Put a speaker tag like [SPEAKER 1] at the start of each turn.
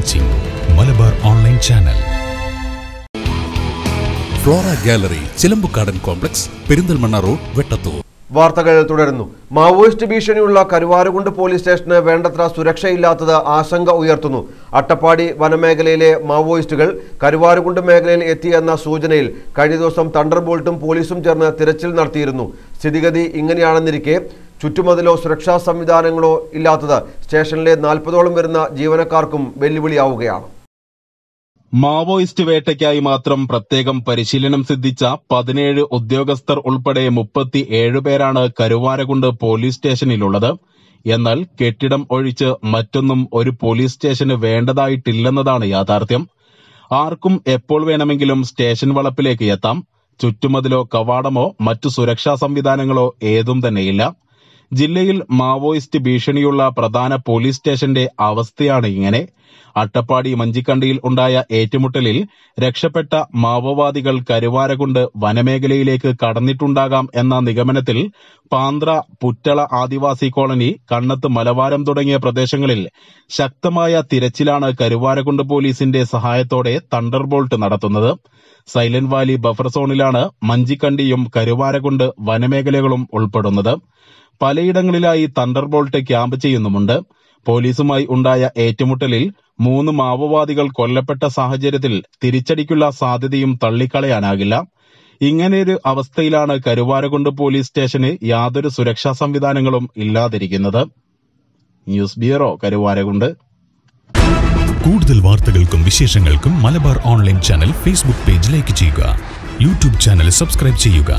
[SPEAKER 1] Watching Malabar online channel.
[SPEAKER 2] Flora gallery Chilambukkadan complex Perinthalmanna road Vettathur.
[SPEAKER 3] വാർത്തകൾ തുടരുന്നു. Maoist ഭീഷണിയുള്ള Karuvarakundu police സ്റ്റേഷന് വേണ്ടത്ര സുരക്ഷയില്ലാത്തത് ആശങ്ക ഉയർത്തുന്നു. അട്ടപ്പാടി വനമേഖലയിലെ മാവോയിസ്റ്റുകൾ കരുവാരുകുണ്ട് മേഖലയിൽ എത്തിയെന്ന സൂചനയിൽ കഴിഞ്ഞ ദിവസം തണ്ടർബോൾട്ടും പോലീസും ചേർന്ന് തിരച്ചിൽ നടത്തിയിരുന്നു. സ്ഥിതിഗതി ഇങ്ങനെയാണെന്നിരിക്കെ ചുറ്റുമതിലോ സുരക്ഷാ സംവിധാനങ്ങളോ ഇല്ലാത്തത് സ്റ്റേഷനിലെ നാൽപ്പതോളം വരുന്ന ജീവനക്കാർക്കും വെല്ലുവിളിയാവുകയാണ്.
[SPEAKER 4] മാവോയിസ്റ്റ് വേട്ടയ്ക്കായി മാത്രം പ്രത്യേകം പരിശീലനം സിദ്ധിച്ച പതിനേഴ് ഉദ്യോഗസ്ഥർ ഉൾപ്പെടെ മുപ്പത്തി പേരാണ് കരുവാരകുണ്ട് പോലീസ് സ്റ്റേഷനിലുള്ളത്. എന്നാൽ കെട്ടിടം ഒഴിച്ച് മറ്റൊന്നും ഒരു പോലീസ് സ്റ്റേഷന് വേണ്ടതായിട്ടില്ലെന്നതാണ് യാഥാർത്ഥ്യം. ആർക്കും എപ്പോൾ വേണമെങ്കിലും സ്റ്റേഷൻ വളപ്പിലേക്ക് എത്താം. ചുറ്റുമതിലോ കവാടമോ മറ്റു സുരക്ഷാ സംവിധാനങ്ങളോ ഏതും തന്നെയില്ല. ജില്ലയിൽ മാവോയിസ്റ്റ് ഭീഷണിയുള്ള പ്രധാന പോലീസ് സ്റ്റേഷന്റെ അവസ്ഥയാണ് ഇങ്ങനെ. അട്ടപ്പാടി മഞ്ചിക്കണ്ടിയിൽ ഉണ്ടായ ഏറ്റുമുട്ടലിൽ രക്ഷപ്പെട്ട മാവോവാദികൾ കരുവാരകുണ്ട് വനമേഖലയിലേക്ക് കടന്നിട്ടുണ്ടാകാം എന്ന നിഗമനത്തിൽ പാന്ത്ര പുറ്റള ആദിവാസി കോളനി കണ്ണത്ത് മലവാരം തുടങ്ങിയ പ്രദേശങ്ങളിൽ ശക്തമായ തിരച്ചിലാണ് കരുവാരകുണ്ട് പോലീസിന്റെ സഹായത്തോടെ തണ്ടർബോൾട്ട് നടത്തുന്നത്. സൈലന്റ് വാലി ബഫർ സോണിലാണ് മഞ്ചിക്കണ്ടിയും കരുവാരകുണ്ട് വനമേഖലകളും ഉൾപ്പെടുന്നത്. പലയിടങ്ങളിലായി തണ്ടർബോൾട്ട് ക്യാമ്പ് ചെയ്യുന്നുമുണ്ട്. പോലീസുമായി ഉണ്ടായ ഏറ്റുമുട്ടലിൽ മൂന്ന് മാവോവാദികൾ കൊല്ലപ്പെട്ട സാഹചര്യത്തിൽ തിരിച്ചടിക്കുള്ള സാധ്യതയും തള്ളിക്കളയാനാകില്ല. ഇങ്ങനെയൊരു അവസ്ഥയിലാണ് കരുവാരകുണ്ട് പോലീസ് സ്റ്റേഷന് യാതൊരു സുരക്ഷാ സംവിധാനങ്ങളും ഇല്ലാതിരിക്കുന്നത്. News bureau Karuvarakundu.
[SPEAKER 1] കൂടുതൽ വാർത്തകൾക്കും വിശേഷങ്ങൾക്കും Malabar online channel Facebook page like ചെയ്യുക. യൂട്യൂബ് ചാനൽ സബ്സ്ക്രൈബ് ചെയ്യുക.